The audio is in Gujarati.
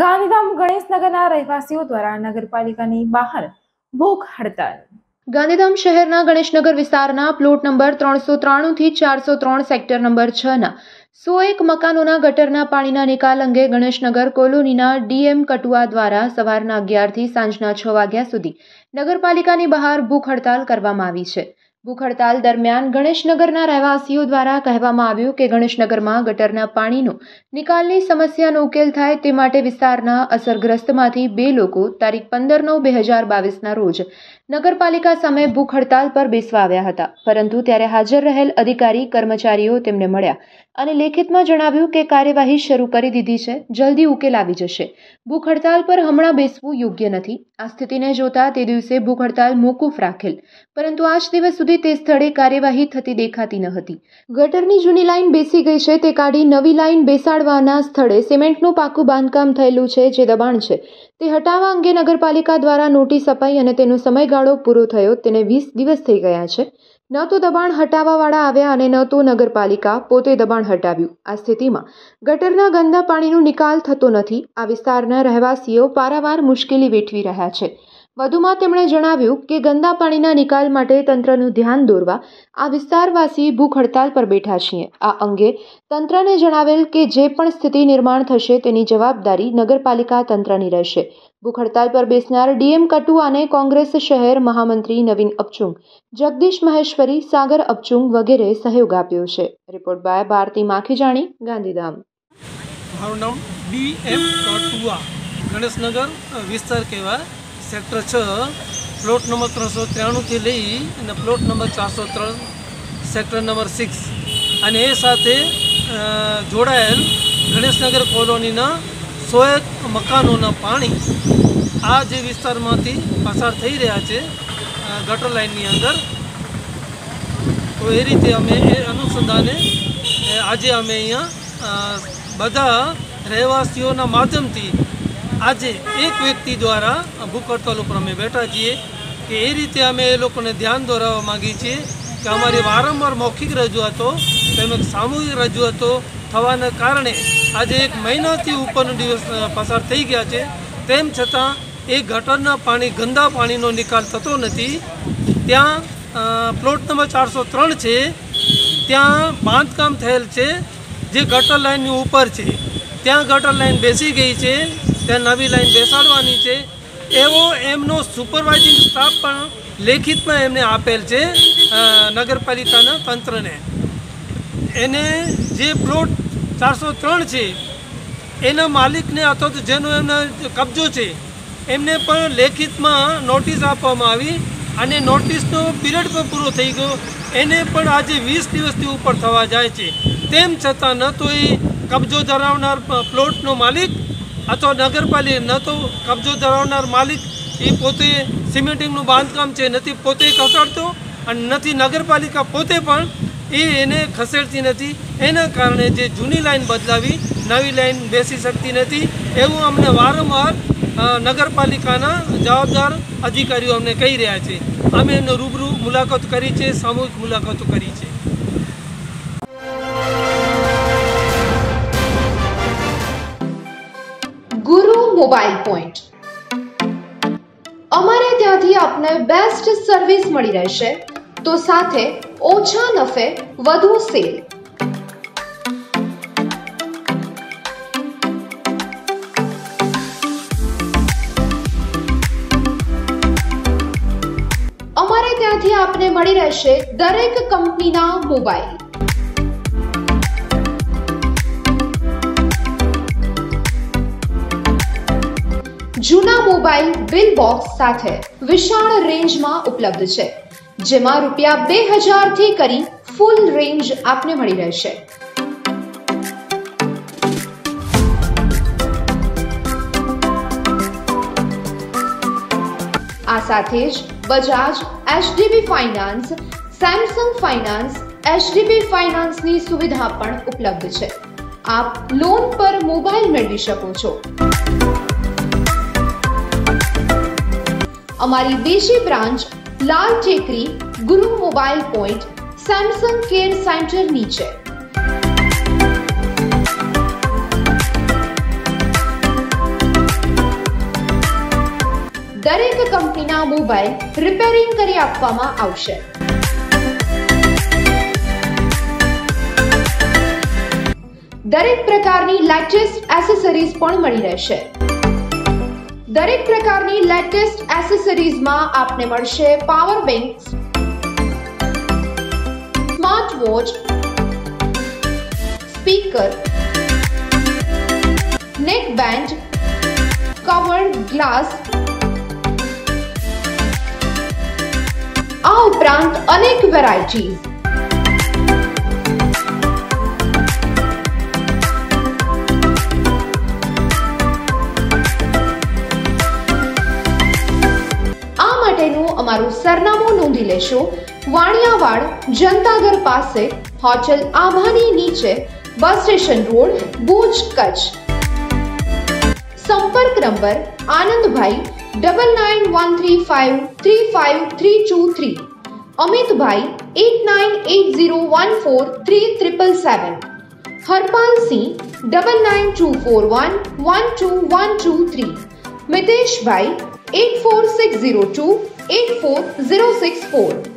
ગાંધીધામ ગણેશનગરના રહેવાસીઓ દ્વારા નગરપાલિકાની બહાર ભૂખ હડતાલ. ગાંધીધામ શહેરના ગણેશનગર વિસ્તારના પ્લોટ નંબર ત્રણસો ત્રાણુંથી ચારસો ત્રણ સેક્ટર નંબર છના સો એક મકાનોના ગટરના પાણીના નિકાલ અંગે ગણેશનગર કોલોનીના ડીએમ કટુઆ દ્વારા સવારના અગિયારથી સાંજના છ વાગ્યા સુધી નગરપાલિકાની બહાર ભૂખ હડતાલ કરવામાં આવી છે. ભૂખ હડતાલ દરમિયાન ગણેશનગરના રહેવાસીઓ દ્વારા કહેવામાં આવ્યું કે ગણેશનગરમાં ગટરના પાણીનો નિકાલની સમસ્યાનો ઉકેલ થાય તે માટે વિસ્તારના અસરગ્રસ્તમાંથી બે લોકો તારીખ પંદર નવ બે હજાર બાવીસના રોજ નગરપાલિકા સામે ભૂખ હડતાલ પર બેસવા આવ્યા હતા. પરંતુ ત્યારે હાજર રહેલ અધિકારી કર્મચારીઓ તેમને મળ્યા. અને લેખિતમાં જણાવ્યું કે કાર્યવાહી શરૂ કરી દીધી છે. જલ્દી ઉકેલ આવી જશે. ભૂખ હડતાલ પર હમણાં બેસવું યોગ્ય નથી. આ સ્થિતિને જોતા તે દિવસે ભૂખ હડતાલ મોકૂફ રાખેલ. પરંતુ આજ દિવસ સુધી તે સ્થળે કાર્યવાહી થતી દેખાતી ન હતી. ગટરની જૂની લાઈન બેસી ગઈ છે. તે કાઢી નવી લાઈન બેસાડવાના સ્થળે સિમેન્ટનું પાકું બાંધકામ થયેલું છે, જે દબાણ છે. તે હટાવવા અંગે નગરપાલિકા દ્વારા નોટિસ અપાઈ અને તેનો સમયગાળો પૂરો થયો. તેને વીસ દિવસ થઈ ગયા છે. ન તો દબાણ હટાવવાવાળા આવ્યા અને ન તો નગરપાલિકા પોતે દબાણ હટાવ્યું. આ સ્થિતિમાં ગટરના ગંદા પાણીનો નિકાલ થતો નથી. આ વિસ્તારના રહેવાસીઓ પારાવાર મુશ્કેલી વેઠવી રહ્યા છે. વધુમાં તેમણે જણાવ્યું કે ગંદા પાણીના નિકાલ માટે તંત્રનું ધ્યાન દોરવા આ વિસ્તારવાસી ભૂખ હડતાલ પર બેઠા છીએ. આ અંગે તંત્રને જણાવેલ કે જે પણ સ્થિતિ નિર્માણ થશે તેની જવાબદારી નગરપાલિકા તંત્રની રહેશે. ભૂખ હડતાલ પર બેસનાર ડીએમ કટુ અને કોંગ્રેસ શહેર મહામંત્રી નવીન અપચુંગ, જગદીશ મહેશ્વરી, સાગર અપચુંગ વગેરે સહયોગ આપ્યો છે. Report by Bharati Makhijani, Gandhidham. મારું નામ ડી એમ કટુઆ, ગણેશનગર વિસ્તાર કહેવાય. સેક્ટર છ, પ્લોટ નંબર ત્રણસો ત્રાણુંથી લઈ અને પ્લોટ નંબર ચારસો ત્રણ, સેક્ટર નંબર સિક્સ. અને એ સાથે જોડાયેલ ગણેશનગર કોલોનીના સો એક મકાનોના પાણી આ જે વિસ્તારમાંથી પસાર થઈ રહ્યા છે ગટર લાઇનની અંદર, તો એ રીતે અમે એ અનુસંધાને આજે અમે અહીંયા બધા રહેવાસીઓના માધ્યમથી આજે એક વ્યક્તિ દ્વારા ભૂખ હડતાલ ઉપર અમે બેઠા છીએ કે એ રીતે અમે એ લોકોને ધ્યાન દોરાવવા માગીએ છીએ કે અમારી વારંવાર મૌખિક રજૂઆતો તેમજ સામૂહિક રજૂઆતો થવાના કારણે આજે એક મહિનાથી ઉપરનો દિવસ પસાર થઈ ગયા છે. તેમ છતાં એ ગટરના પાણી, ગંદા પાણીનો નિકાલ થતો નથી. ત્યાં પ્લોટ નંબર ચારસો ત્રણ છે. ત્યાં બાંધકામ થયેલ છે, જે ગટર લાઇનની ઉપર છે. ત્યાં ગટર લાઇન બેસી ગઈ છે, ત્યાં નવી લાઇન બેસાડવાની છે. એવો એમનો સુપરવાઇઝિંગ સ્ટાફ પણ લેખિતમાં એમને આપેલ છે નગરપાલિકાના તંત્રને. એને જે પ્લોટ ચારસો ત્રણ છે. એના માલિકને અથવા તો જેનો એમનો કબજો છે, એમને પણ લેખિતમાં નોટિસ આપવામાં આવી અને નોટિસનો પીરિયડ પણ પૂરો થઈ ગયો. એને પણ આજે વીસ દિવસથી ઉપર થવા જાય છે. તેમ છતાં ન તો એ કબજો ધરાવનાર પ્લોટનો માલિક અથવા નગરપાલિકા, ન તો કબજો ધરાવનાર માલિક એ પોતે સિમેન્ટિંગનું બાંધકામ છે નથી પોતે કસાડતો અને નથી નગરપાલિકા પોતે પણ એ એને ખસેડતી નથી. એના કારણે જે જૂની લાઈન બદલાવી, નવી લાઈન બેસી શકતી નથી. એવું અમને વારંવાર નગરપાલિકાના જવાબદાર અધિકારીઓ અમને કહી રહ્યા છે. અમે એનો રૂબરૂ મુલાકાત કરી છે, સામૂહિક મુલાકાતો કરી છે. ગુરુ મોબાઈલ પોઈન્ટ. અમારે ત્યાંથી આપને બેસ્ટ સર્વિસ મળી રહેશે. તો સાથે ઓછા નફે વધુ સેલ. અમારે ત્યાંથી આપને મળી રહેશે દરેક કંપનીના મોબાઈલ. જૂના મોબાઈલ બિલ બોક્સ સાથે વિશાળ રેન્જમાં ઉપલબ્ધ છે. જેમાં રૂપિયા બે હજારથી કરી ફૂલ રેન્જ આપને મળી રહેશે. આ સાથે જ Bajaj, HDB finance, Samsung finance, HDB ફાઇનાન્સની સુવિધા પણ ઉપલબ્ધ છે. આપ લોન પર મોબાઈલ મેળવી શકો છો. અમારી બીજી branch Lal Tekri, Guru mobile point Samsung care centre નીચે. દરેક કંપનીના મોબાઈલ રિપેરિંગ કરી આપવામાં આવશે. દરેક પ્રકારની લેટેસ્ટ એસેસરીઝ પણ મળી રહેશે. દરેક પ્રકારની લેટેસ્ટ એસેસરીઝમાં આપને મળશે power bank smart watch speaker neck band covered glass આ ઉપરાંત અનેક વેરાયટીઝ સરનામું નોંધી લેશો વાણિયાવાડ જનતાગર પાસે હોટેલ આભાની નીચે bus station road Bhuj Kutch સંપર્ક number Anandbhai double nine one three five three five three two three Amitbhai eight nine eight zero one four three triple seven Harpal Singh double nine two four one one two one two three Miteshbhai 84602 84064.